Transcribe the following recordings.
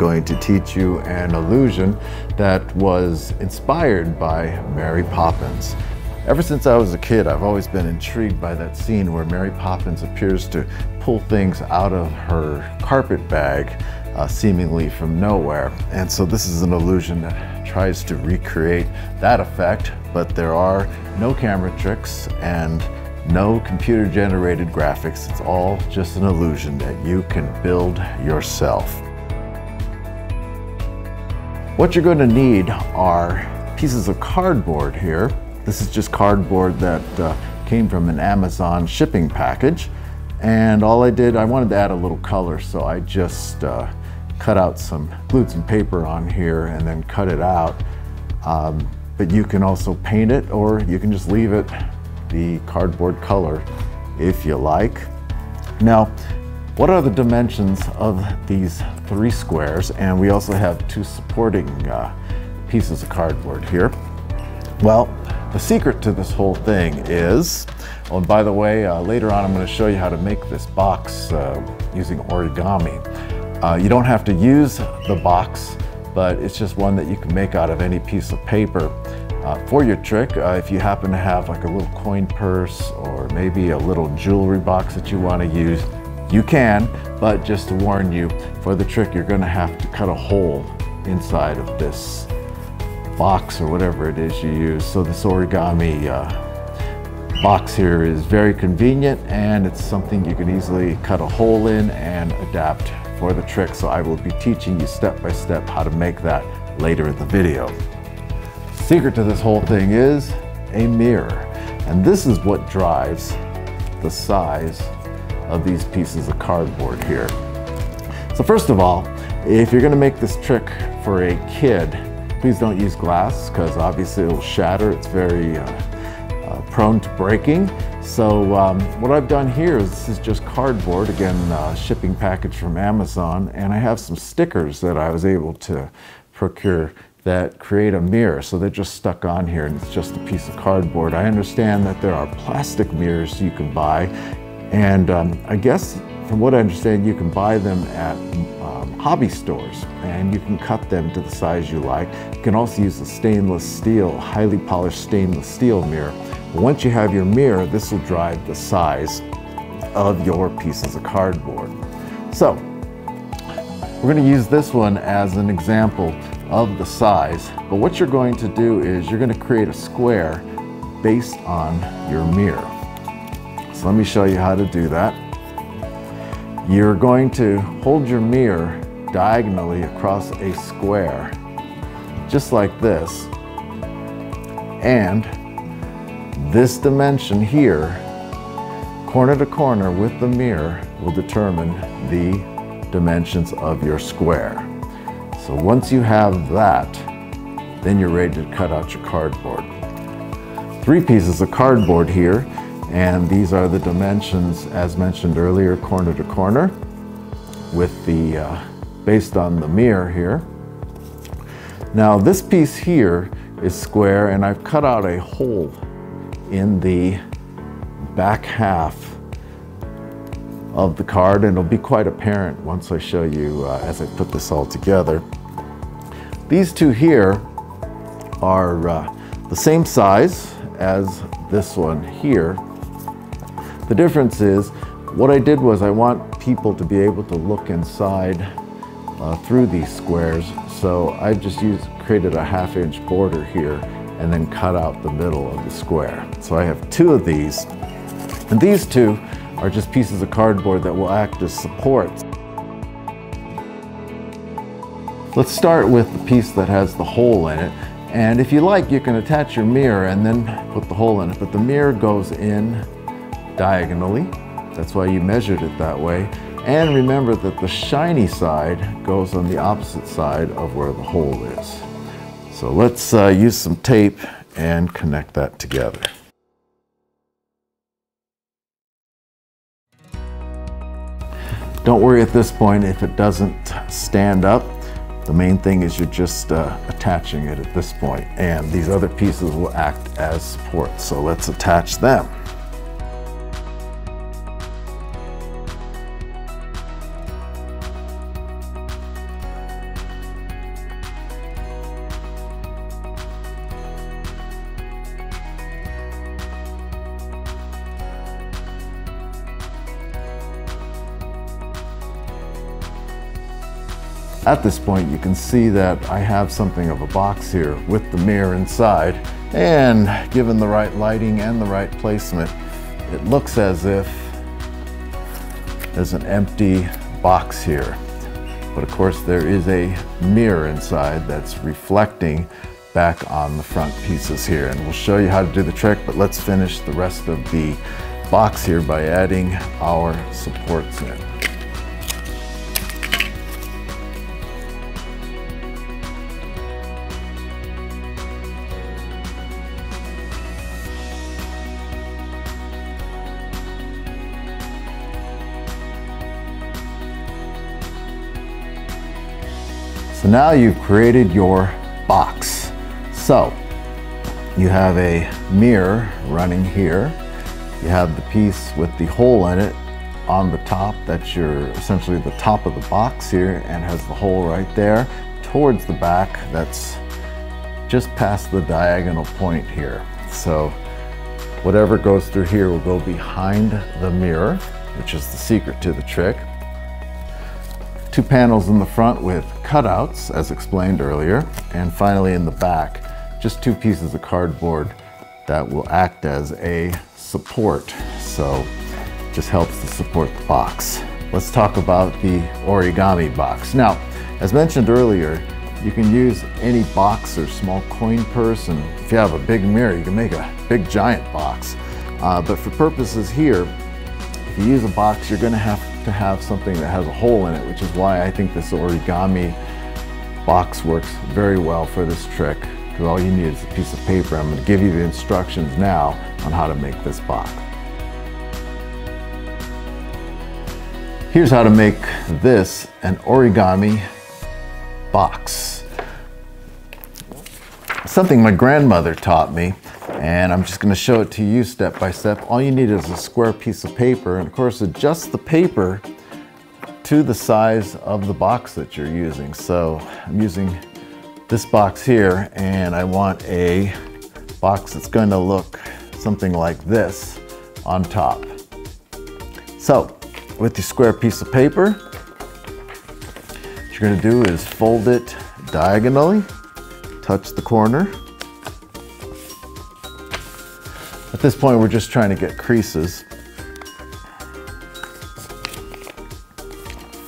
going to teach you an illusion that was inspired by Mary Poppins. Ever since I was a kid, I've always been intrigued by that scene where Mary Poppins appears to pull things out of her carpet bag, uh, seemingly from nowhere. And so this is an illusion that tries to recreate that effect, but there are no camera tricks and no computer generated graphics. It's all just an illusion that you can build yourself. What you're going to need are pieces of cardboard here this is just cardboard that uh, came from an Amazon shipping package. And all I did, I wanted to add a little color, so I just uh, cut out some, glued some paper on here and then cut it out. Um, but you can also paint it or you can just leave it the cardboard color if you like. Now, what are the dimensions of these three squares? And we also have two supporting uh, pieces of cardboard here. Well, the secret to this whole thing is, oh, and by the way, uh, later on I'm going to show you how to make this box uh, using origami. Uh, you don't have to use the box, but it's just one that you can make out of any piece of paper. Uh, for your trick, uh, if you happen to have like a little coin purse or maybe a little jewelry box that you want to use, you can, but just to warn you, for the trick you're going to have to cut a hole inside of this box or whatever it is you use. So this origami uh, box here is very convenient and it's something you can easily cut a hole in and adapt for the trick. So I will be teaching you step by step how to make that later in the video. Secret to this whole thing is a mirror. And this is what drives the size of these pieces of cardboard here. So first of all, if you're gonna make this trick for a kid, Please don't use glass because obviously it will shatter. It's very uh, uh, prone to breaking. So um, what I've done here is this is just cardboard, again, uh, shipping package from Amazon, and I have some stickers that I was able to procure that create a mirror. So they're just stuck on here and it's just a piece of cardboard. I understand that there are plastic mirrors you can buy and um, I guess from what I understand you can buy them at um, hobby stores and you can cut them to the size you like. You can also use a stainless steel, highly polished stainless steel mirror. Once you have your mirror, this will drive the size of your pieces of cardboard. So, we're going to use this one as an example of the size, but what you're going to do is you're going to create a square based on your mirror. So let me show you how to do that. You're going to hold your mirror diagonally across a square, just like this. And this dimension here, corner to corner with the mirror, will determine the dimensions of your square. So once you have that, then you're ready to cut out your cardboard. Three pieces of cardboard here, and these are the dimensions as mentioned earlier, corner to corner with the uh, based on the mirror here. Now this piece here is square and I've cut out a hole in the back half of the card and it'll be quite apparent once I show you uh, as I put this all together. These two here are uh, the same size as this one here. The difference is what I did was I want people to be able to look inside uh, through these squares. So I just used, created a half inch border here and then cut out the middle of the square. So I have two of these. And these two are just pieces of cardboard that will act as supports. Let's start with the piece that has the hole in it. And if you like, you can attach your mirror and then put the hole in it. But the mirror goes in diagonally. That's why you measured it that way. And remember that the shiny side goes on the opposite side of where the hole is. So let's uh, use some tape and connect that together. Don't worry at this point if it doesn't stand up. The main thing is you're just uh, attaching it at this point and these other pieces will act as supports. So let's attach them. At this point, you can see that I have something of a box here with the mirror inside. And given the right lighting and the right placement, it looks as if there's an empty box here. But of course, there is a mirror inside that's reflecting back on the front pieces here. And we'll show you how to do the trick, but let's finish the rest of the box here by adding our supports in. Now you've created your box. So you have a mirror running here. You have the piece with the hole in it on the top. That's your essentially the top of the box here and has the hole right there. Towards the back, that's just past the diagonal point here. So whatever goes through here will go behind the mirror, which is the secret to the trick. Two panels in the front with cutouts, as explained earlier, and finally in the back, just two pieces of cardboard that will act as a support. So just helps to support the box. Let's talk about the origami box. Now, as mentioned earlier, you can use any box or small coin purse, and if you have a big mirror, you can make a big giant box. Uh, but for purposes here, if you use a box, you're gonna have to have something that has a hole in it, which is why I think this origami box works very well for this trick, because all you need is a piece of paper. I'm gonna give you the instructions now on how to make this box. Here's how to make this an origami box. Something my grandmother taught me and I'm just gonna show it to you step by step. All you need is a square piece of paper and of course adjust the paper to the size of the box that you're using. So I'm using this box here and I want a box that's going to look something like this on top. So with your square piece of paper, what you're gonna do is fold it diagonally, touch the corner, At this point, we're just trying to get creases.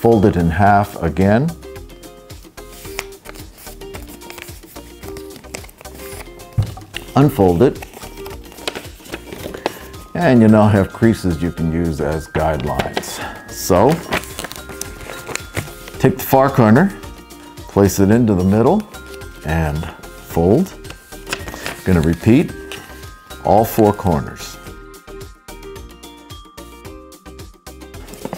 Fold it in half again. Unfold it. And you now have creases you can use as guidelines. So, take the far corner, place it into the middle, and fold. Gonna repeat all four corners.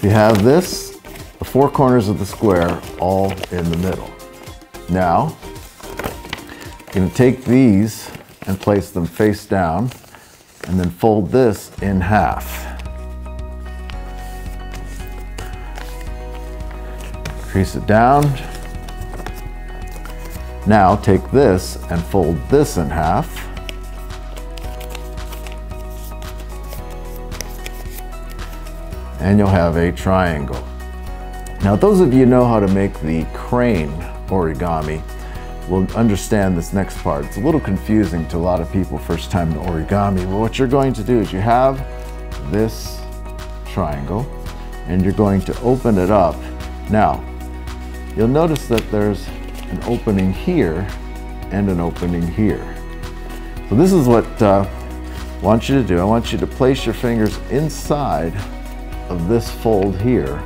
You have this, the four corners of the square all in the middle. Now, you're gonna take these and place them face down and then fold this in half. Crease it down. Now take this and fold this in half. And you'll have a triangle. Now those of you know how to make the crane origami will understand this next part. It's a little confusing to a lot of people first time in origami. Well, what you're going to do is you have this triangle and you're going to open it up. Now, you'll notice that there's an opening here and an opening here. So this is what uh, I want you to do. I want you to place your fingers inside of this fold here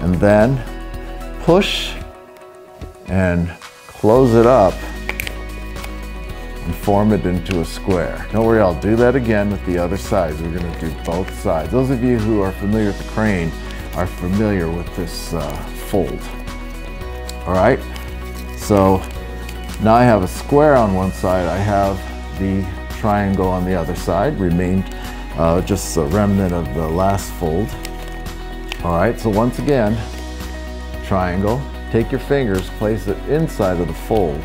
and then push and close it up and form it into a square. Don't worry, I'll do that again with the other sides. We're gonna do both sides. Those of you who are familiar with the crane are familiar with this uh, fold. All right, so now I have a square on one side. I have the triangle on the other side, remained uh, just a remnant of the last fold. All right, so once again, triangle, take your fingers, place it inside of the fold,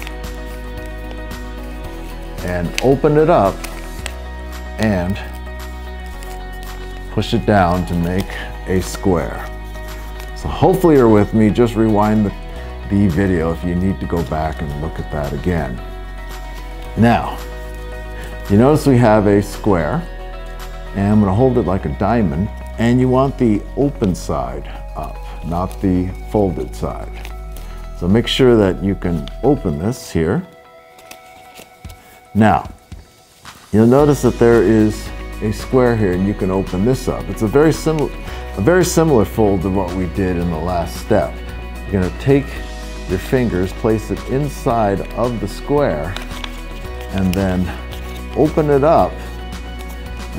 and open it up, and push it down to make a square. So hopefully you're with me, just rewind the the video if you need to go back and look at that again. Now, you notice we have a square and I'm gonna hold it like a diamond and you want the open side up, not the folded side. So make sure that you can open this here. Now, you'll notice that there is a square here and you can open this up. It's a very similar, a very similar fold to what we did in the last step. You're gonna take your fingers, place it inside of the square, and then open it up.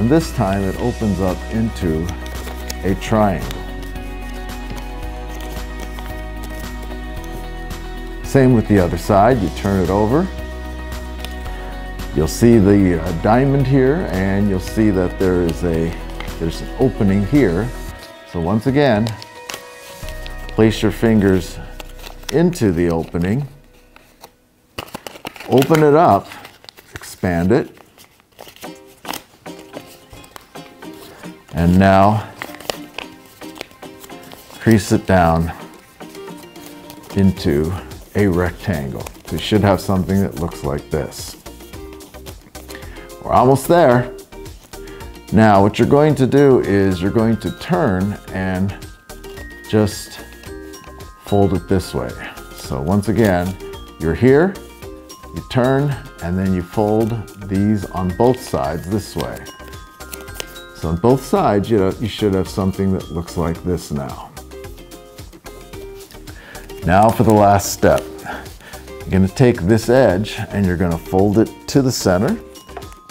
And this time it opens up into a triangle. Same with the other side, you turn it over. You'll see the uh, diamond here and you'll see that there is a, there's an opening here. So once again, place your fingers into the opening, open it up, expand it, and now crease it down into a rectangle. So you should have something that looks like this. We're almost there. Now what you're going to do is you're going to turn and just fold it this way. So once again, you're here, you turn, and then you fold these on both sides this way. So on both sides, you, know, you should have something that looks like this now. Now for the last step. You're gonna take this edge and you're gonna fold it to the center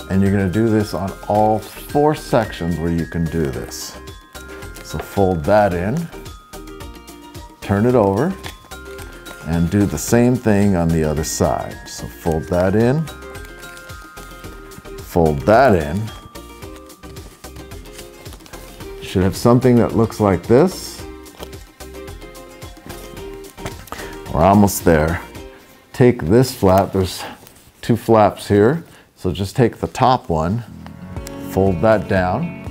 and you're gonna do this on all four sections where you can do this. So fold that in, turn it over, and do the same thing on the other side. So fold that in, fold that in. Should have something that looks like this. We're almost there. Take this flap, there's two flaps here. So just take the top one, fold that down,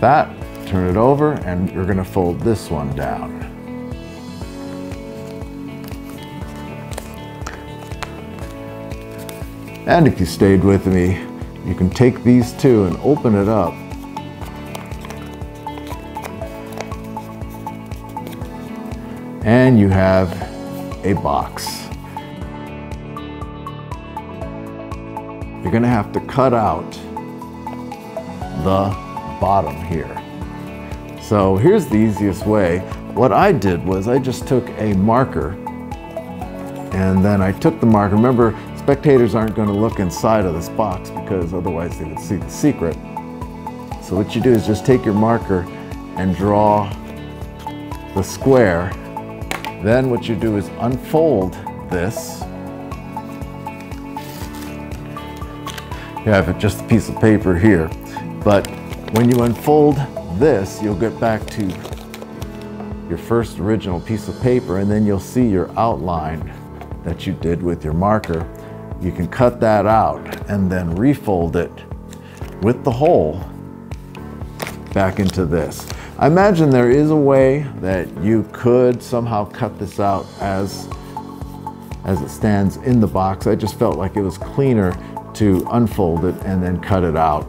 that, turn it over, and you're gonna fold this one down. And if you stayed with me, you can take these two and open it up. And you have a box. you're gonna have to cut out the bottom here. So here's the easiest way. What I did was I just took a marker and then I took the marker. Remember, spectators aren't gonna look inside of this box because otherwise they would see the secret. So what you do is just take your marker and draw the square. Then what you do is unfold this you have just a piece of paper here. But when you unfold this, you'll get back to your first original piece of paper and then you'll see your outline that you did with your marker. You can cut that out and then refold it with the hole back into this. I imagine there is a way that you could somehow cut this out as, as it stands in the box. I just felt like it was cleaner to unfold it and then cut it out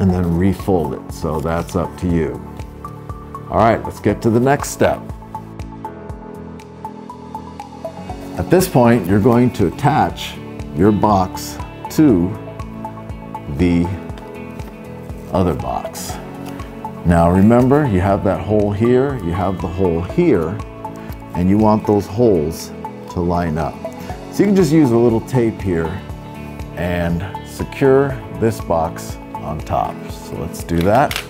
and then refold it. So that's up to you. All right, let's get to the next step. At this point, you're going to attach your box to the other box. Now remember, you have that hole here, you have the hole here, and you want those holes to line up. So you can just use a little tape here and secure this box on top. So let's do that.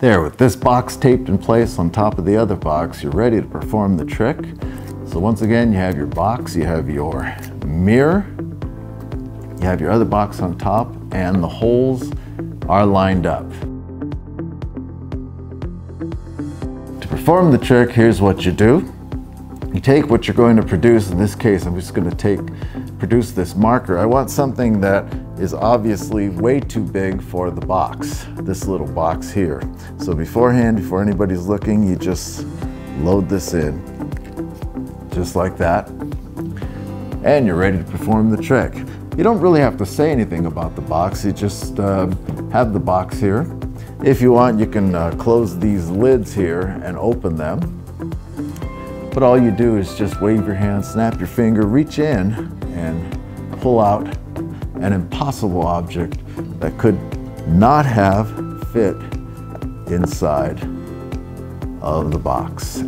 There, with this box taped in place on top of the other box, you're ready to perform the trick. So once again, you have your box, you have your mirror, you have your other box on top, and the holes are lined up. To perform the trick, here's what you do. You take what you're going to produce, in this case I'm just going to take produce this marker. I want something that is obviously way too big for the box, this little box here. So beforehand, before anybody's looking, you just load this in, just like that. And you're ready to perform the trick. You don't really have to say anything about the box, you just uh, have the box here. If you want, you can uh, close these lids here and open them. But all you do is just wave your hand, snap your finger, reach in and pull out an impossible object that could not have fit inside of the box.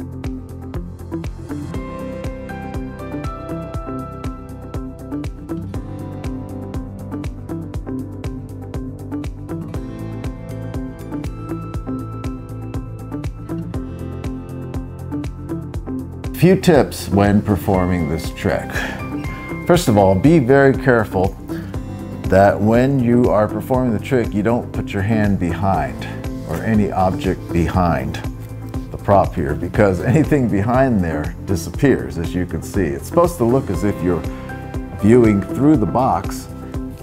Few tips when performing this trick. First of all, be very careful that when you are performing the trick, you don't put your hand behind or any object behind the prop here because anything behind there disappears as you can see. It's supposed to look as if you're viewing through the box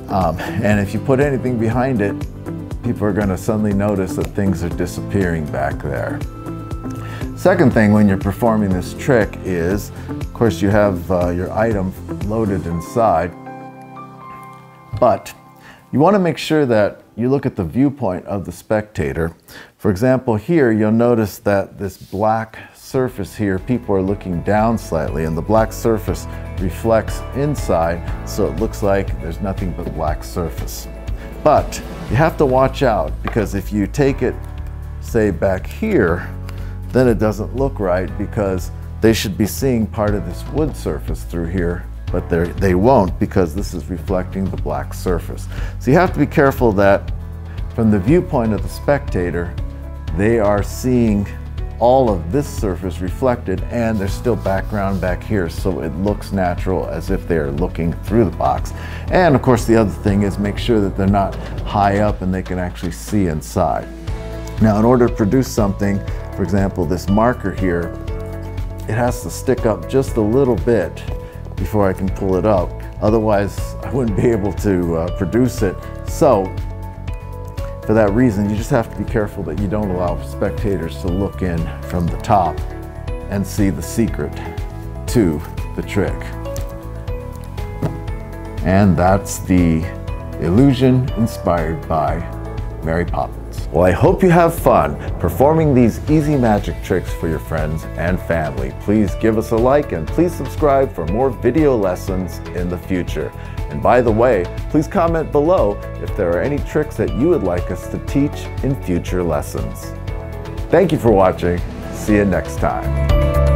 um, and if you put anything behind it, people are going to suddenly notice that things are disappearing back there. Second thing when you're performing this trick is, of course you have uh, your item loaded inside, but you want to make sure that you look at the viewpoint of the spectator. For example, here you'll notice that this black surface here, people are looking down slightly and the black surface reflects inside so it looks like there's nothing but black surface. But you have to watch out because if you take it, say back here, then it doesn't look right because they should be seeing part of this wood surface through here, but they won't because this is reflecting the black surface. So you have to be careful that from the viewpoint of the spectator, they are seeing all of this surface reflected and there's still background back here so it looks natural as if they're looking through the box. And of course the other thing is make sure that they're not high up and they can actually see inside. Now in order to produce something for example, this marker here, it has to stick up just a little bit before I can pull it up. Otherwise, I wouldn't be able to uh, produce it. So, for that reason, you just have to be careful that you don't allow spectators to look in from the top and see the secret to the trick. And that's the illusion inspired by Mary Poppins. Well, I hope you have fun performing these easy magic tricks for your friends and family. Please give us a like and please subscribe for more video lessons in the future. And by the way, please comment below if there are any tricks that you would like us to teach in future lessons. Thank you for watching. See you next time.